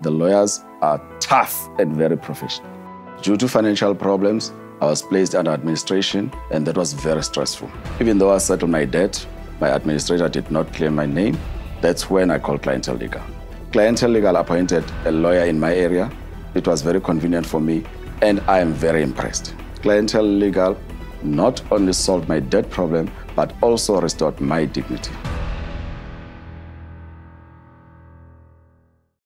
The lawyers are tough and very professional. Due to financial problems, I was placed under administration, and that was very stressful. Even though I settled my debt, my administrator did not clear my name. That's when I called Clientele Legal. Clientele Legal appointed a lawyer in my area. It was very convenient for me, and I am very impressed. Clientele Legal not only solved my debt problem, but also restored my dignity.